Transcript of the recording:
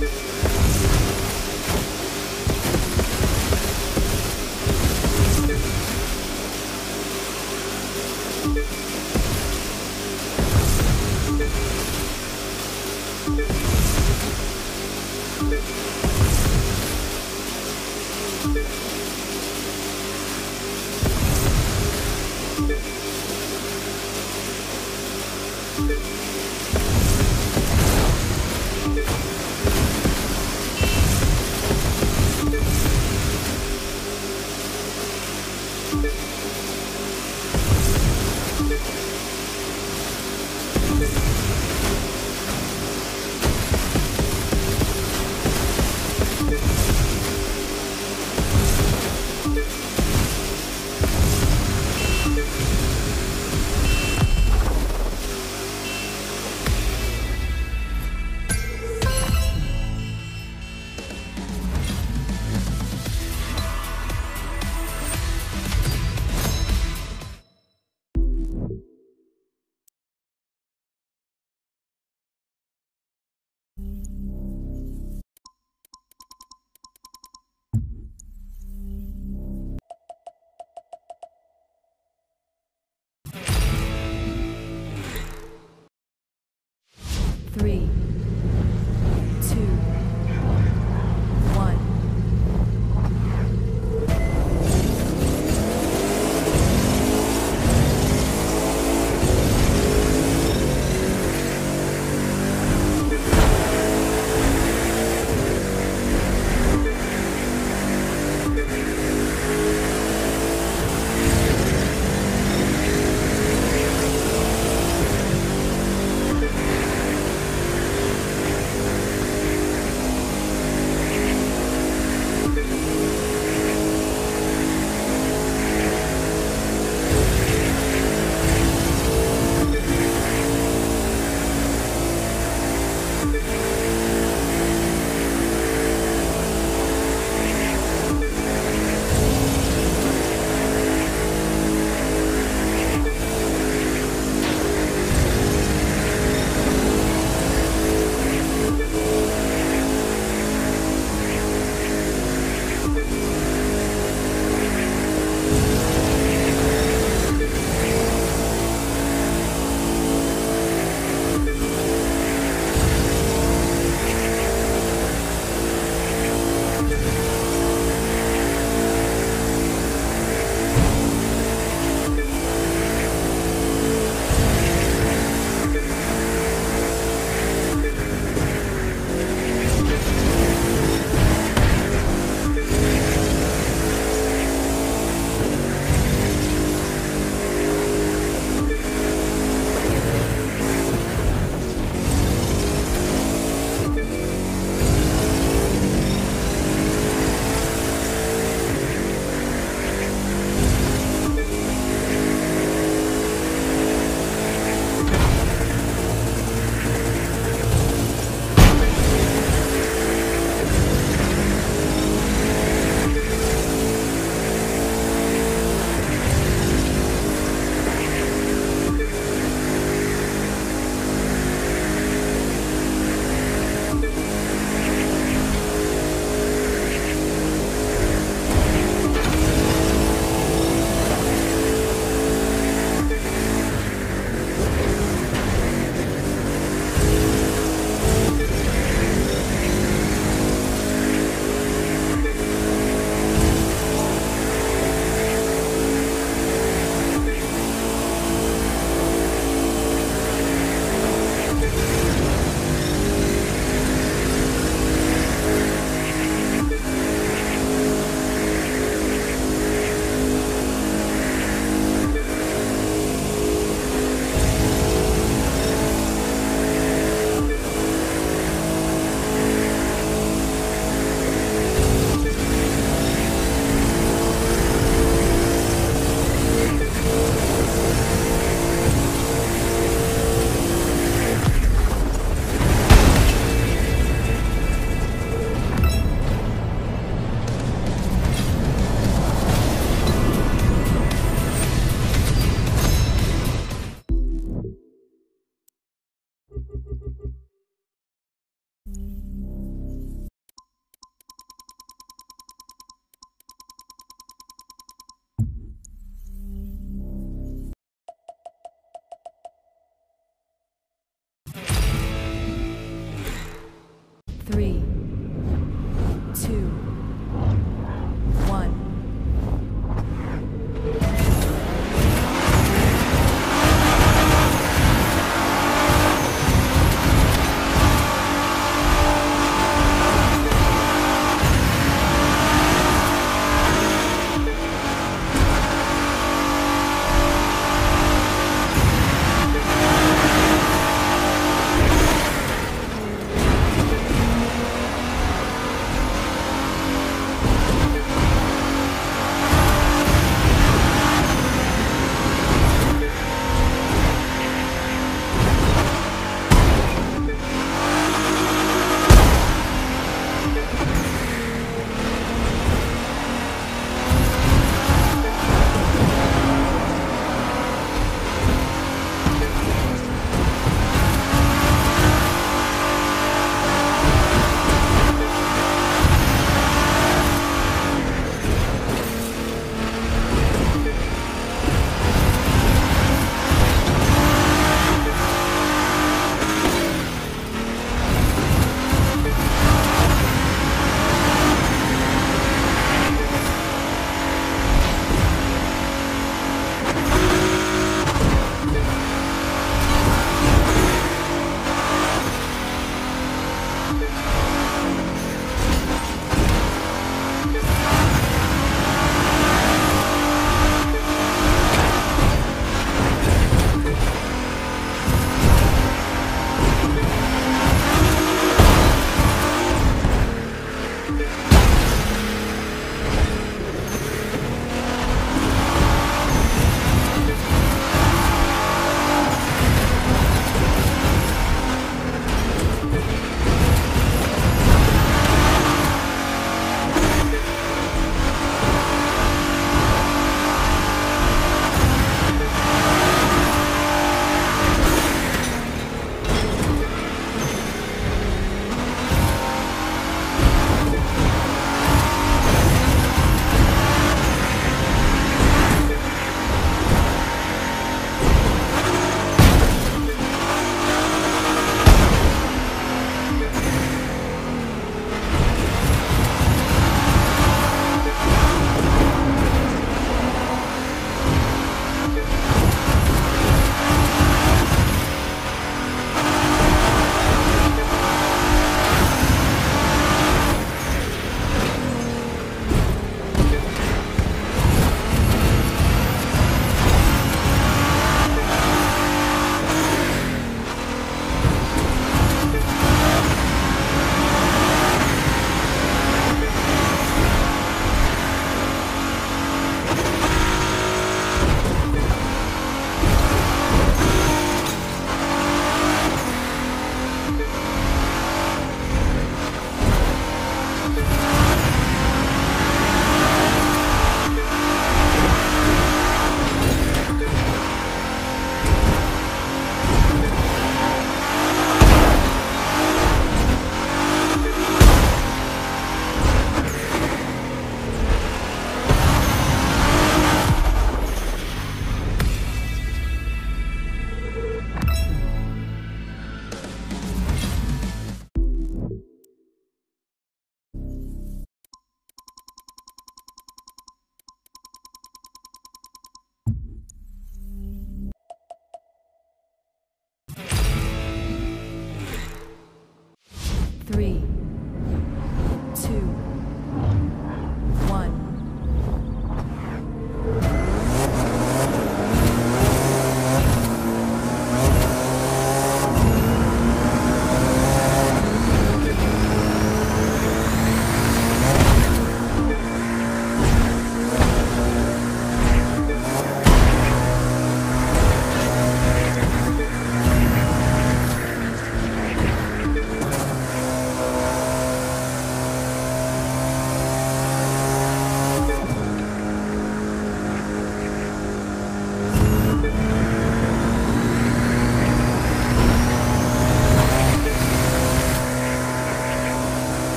thank you Three. Three.